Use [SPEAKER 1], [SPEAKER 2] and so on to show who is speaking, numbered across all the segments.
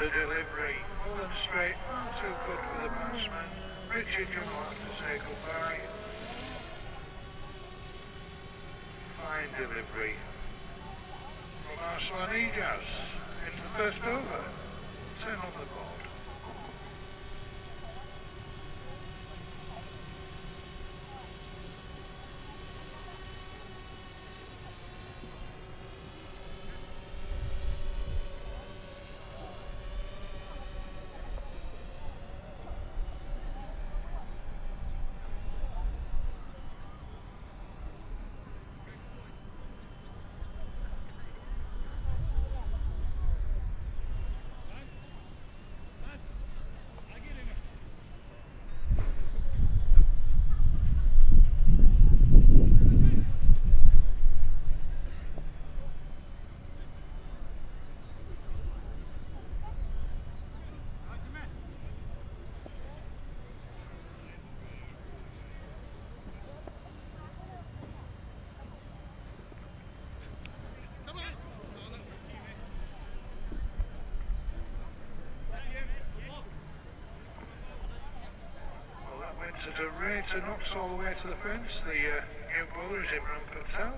[SPEAKER 1] to delivery. And straight, not too good for the batsman. Richard, you want to say goodbye. Fine delivery. From Arslan Ijaz into the first over. 10 on the board. Went at a rate and knocks all the way to the fence. The uh, new bowler is Imran Patel.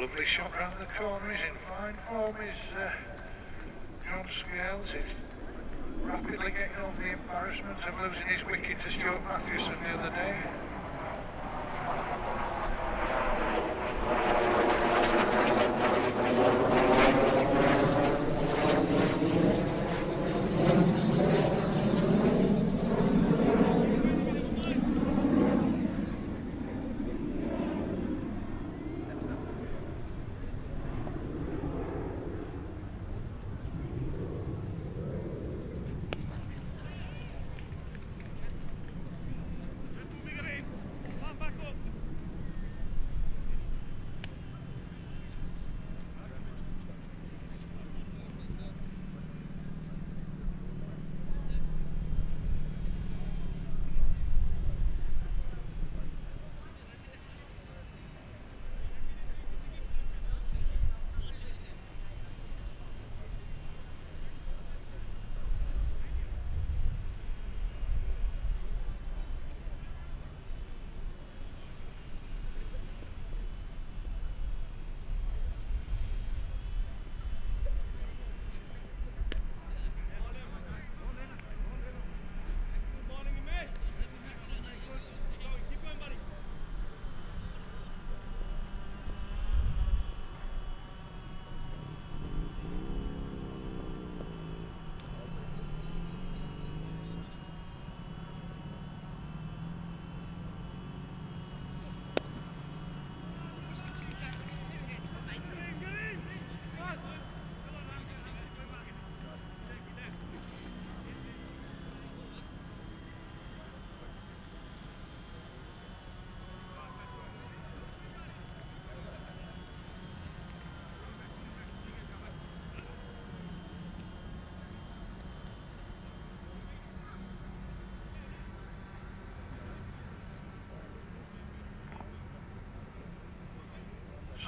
[SPEAKER 1] Lovely shot round the corner. He's in fine form. Is uh, John Scales. He's rapidly getting over the embarrassment of losing his wicket to Stuart Mathewson the other day.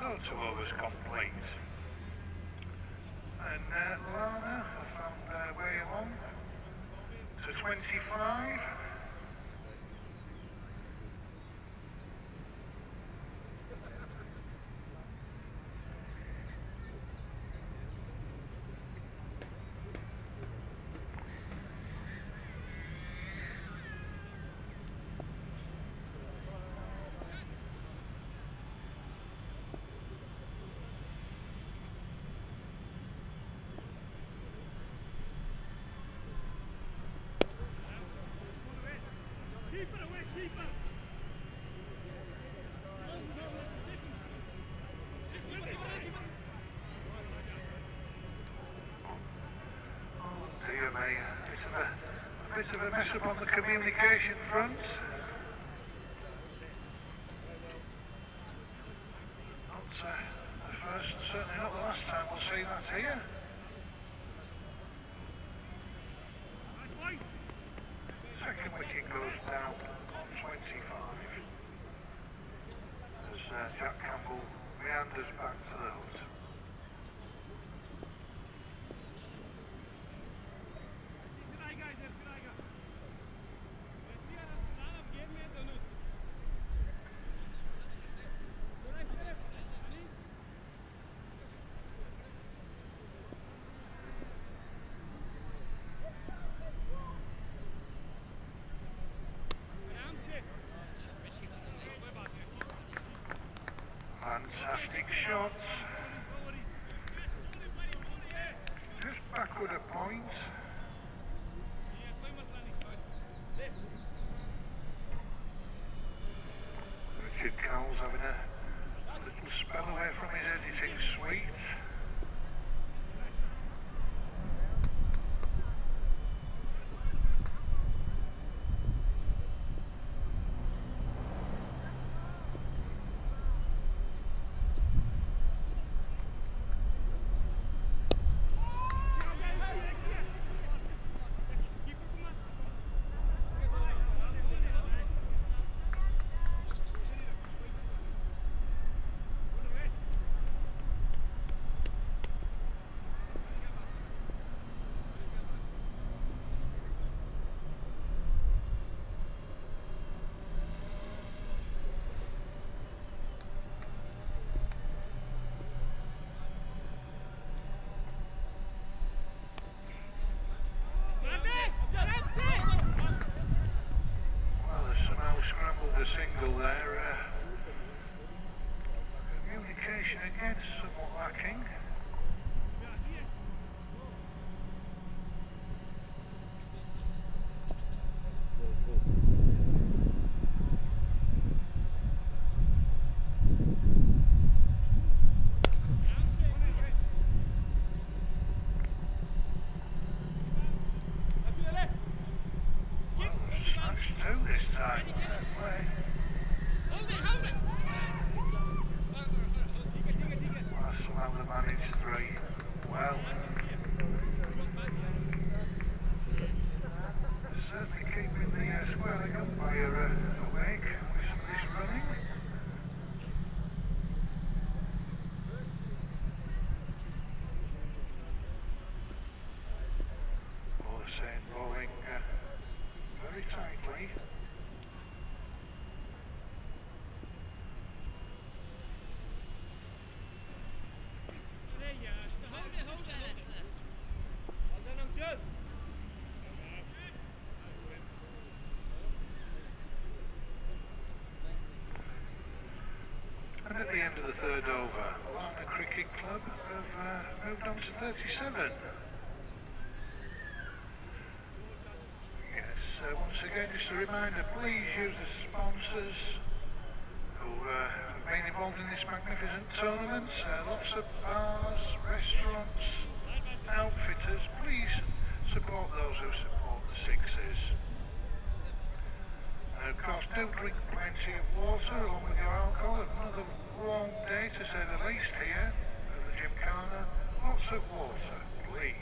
[SPEAKER 1] So two overs complete. And uh, Lanna found their way along to 25. Dear a bit of a, bit of a mess up on the communication front. Not uh, the first, certainly not the last time we'll see that here. Fantastic shots. End of the third over, The Cricket Club have uh, moved on to 37. Yes, uh, once again, just a reminder, please use the sponsors who uh, have been involved in this magnificent tournament. Uh, lots of bars, restaurants, outfitters. Please support those who support the Sixes. And of course, don't drink plenty of water along with your alcohol. Another warm day to say the least here at the Gymkhana. Lots of water, please.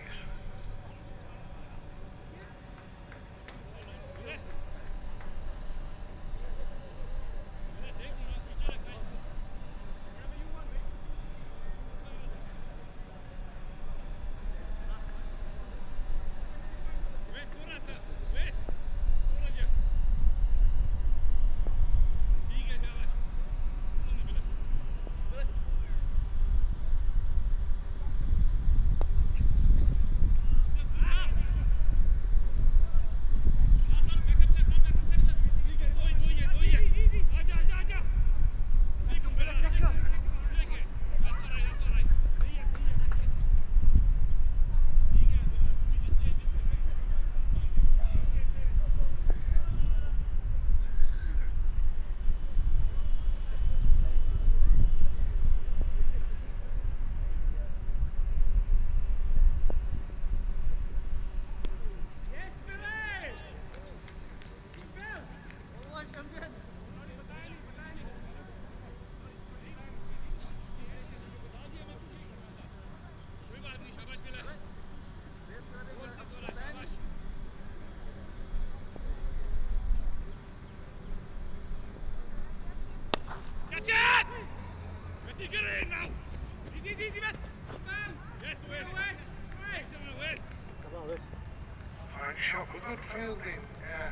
[SPEAKER 1] But good fielding. Yeah,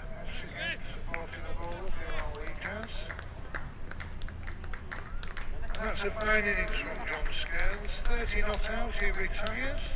[SPEAKER 1] supporting the ball has. That's a fine innings from John Scales. 30 not out, he retires.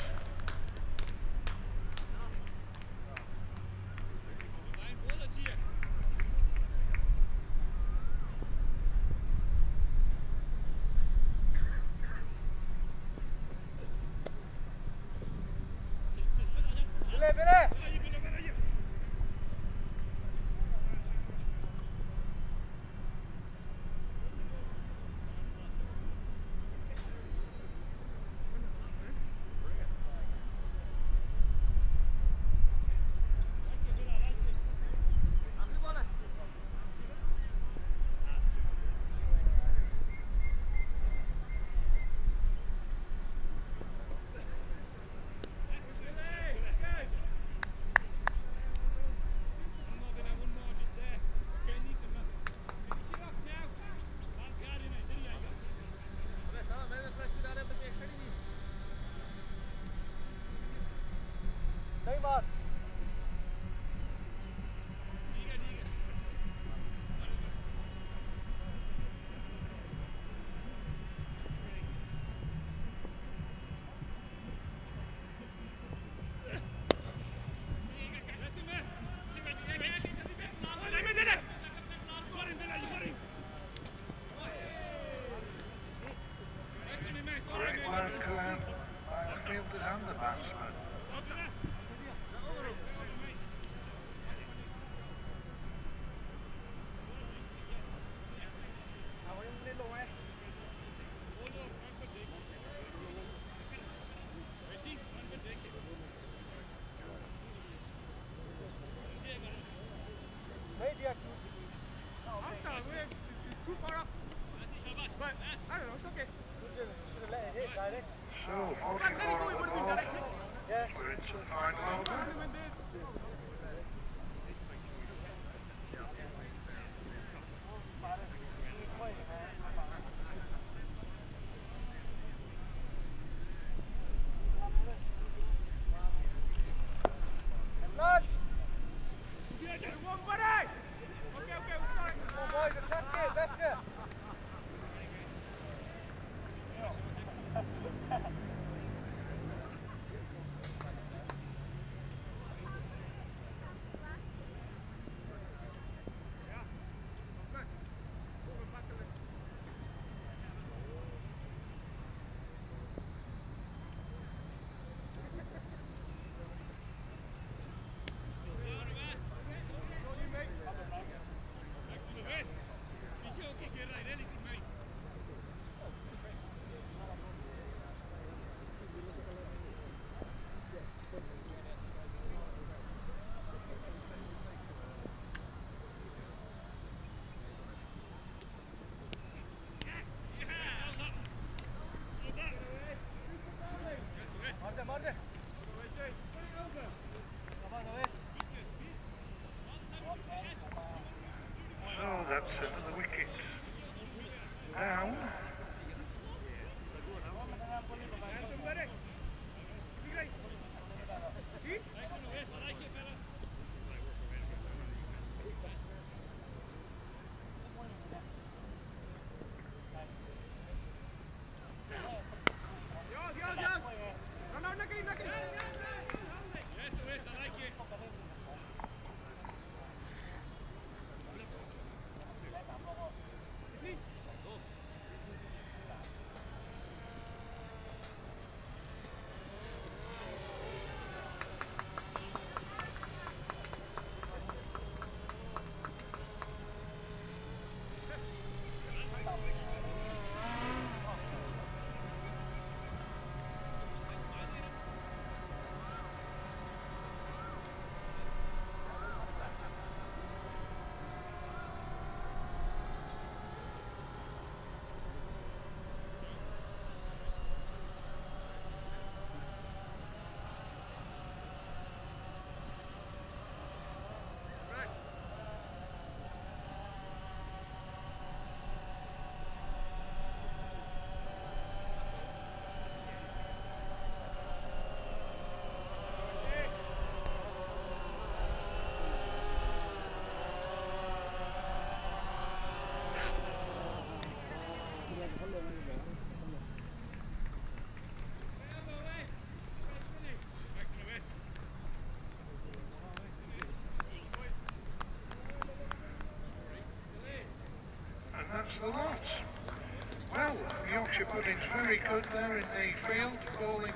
[SPEAKER 1] Kotler in the field for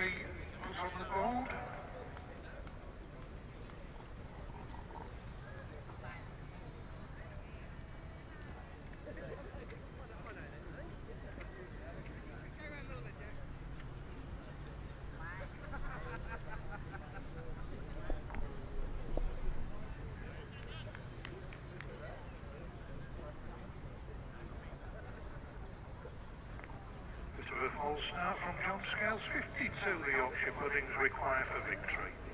[SPEAKER 1] the ones on the board. intervals now from John Scales 52 the Yorkshire Puddings require for victory.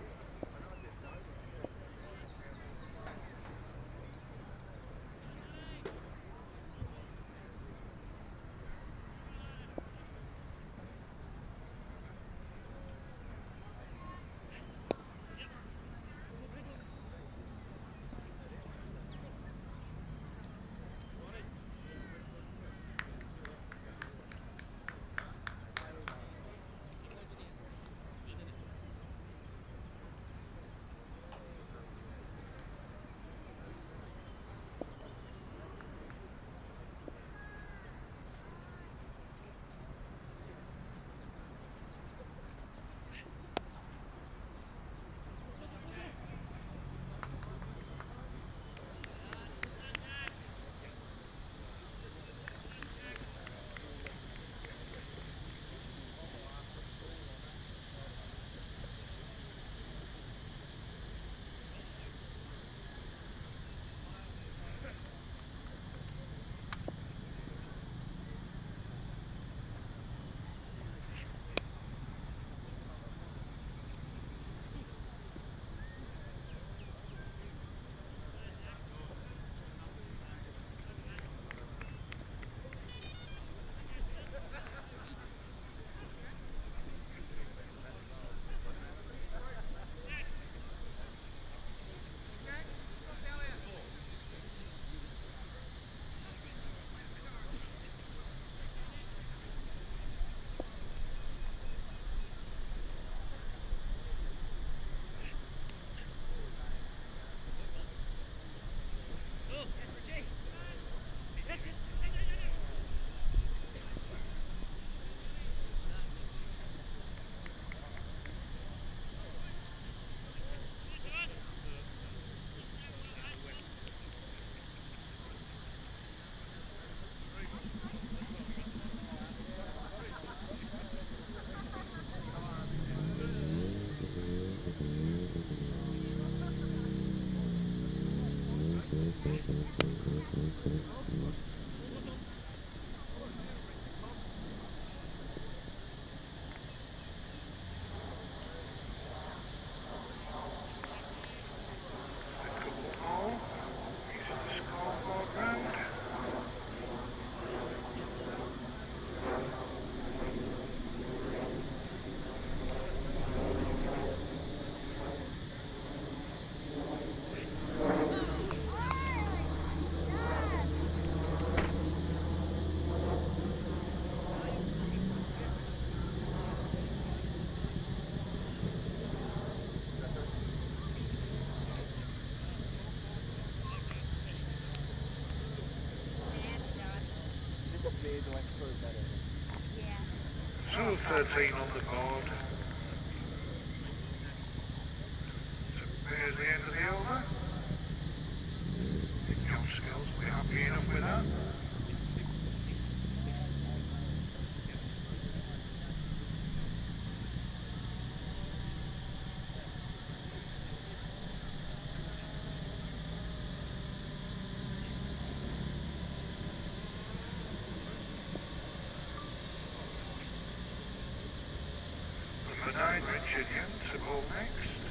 [SPEAKER 1] 13 on the for 9 Richard Yance, next.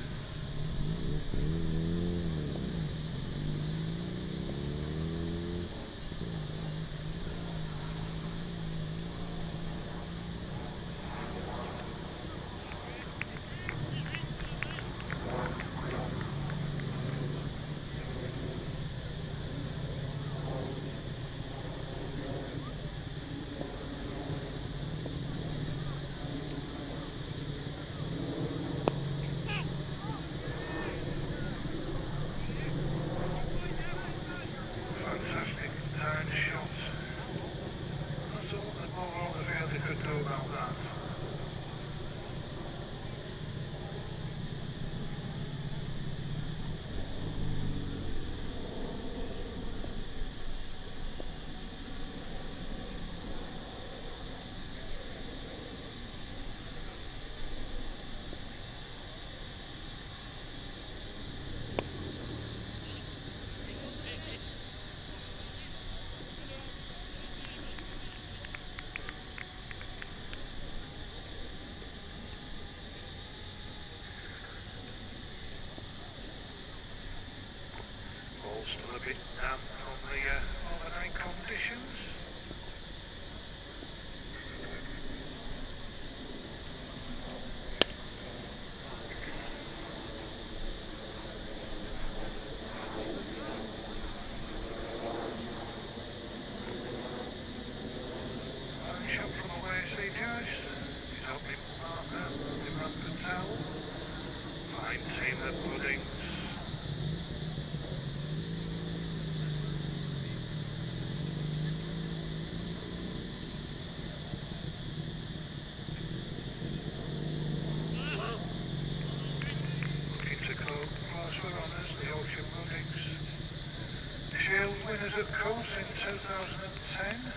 [SPEAKER 1] Winners of course in 2010.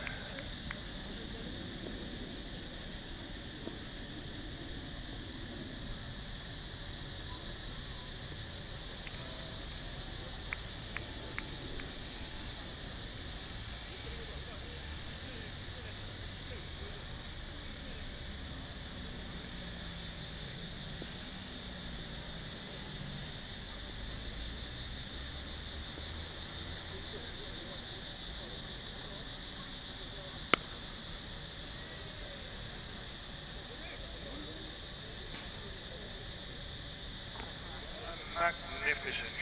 [SPEAKER 1] A magnificent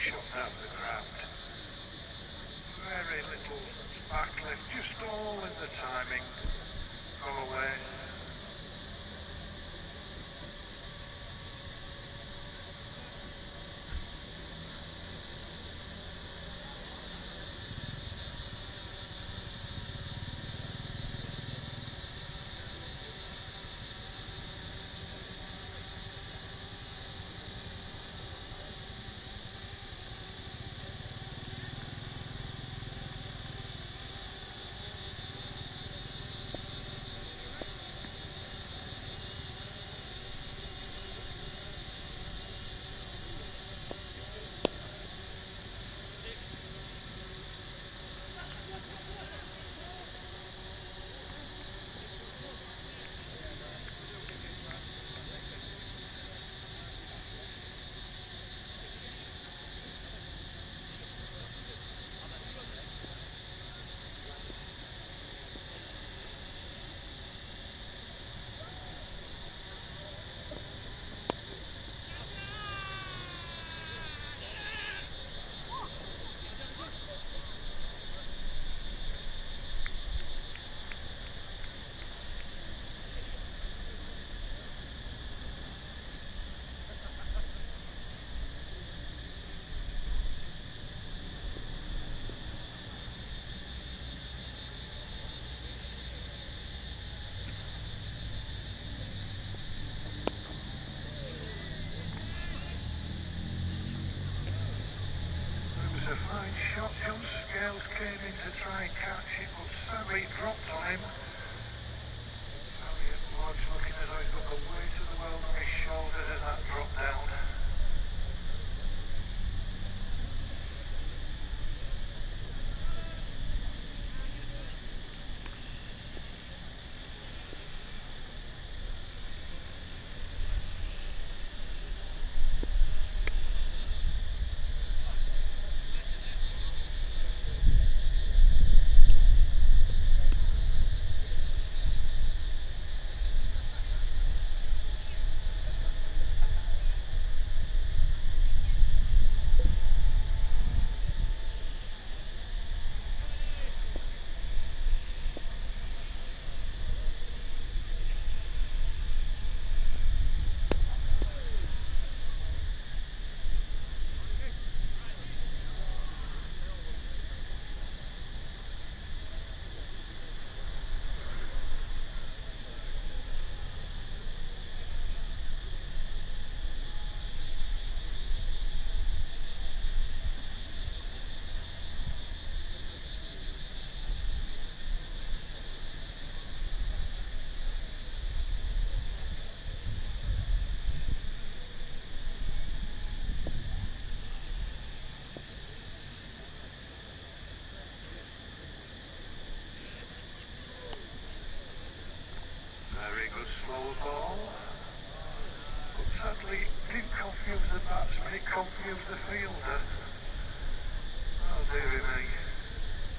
[SPEAKER 1] do with me.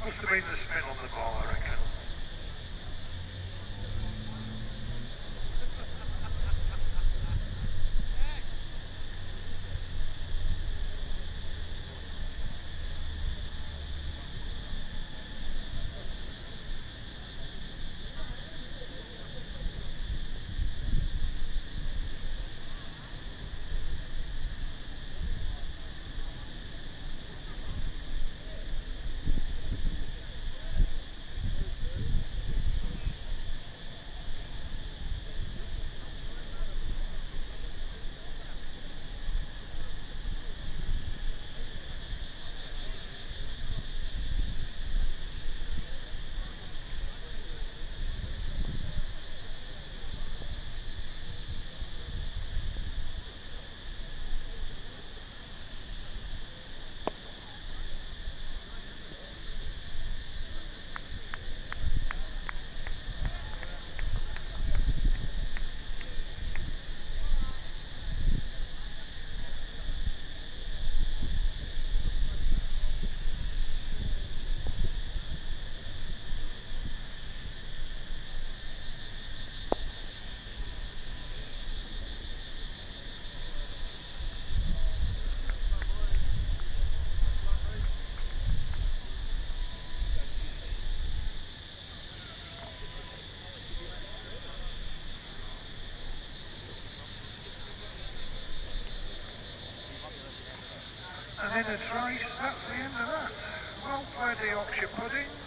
[SPEAKER 1] Must have been the spin on the ball, I reckon. Then a that's the end of that. Well played the Yorkshire Pudding.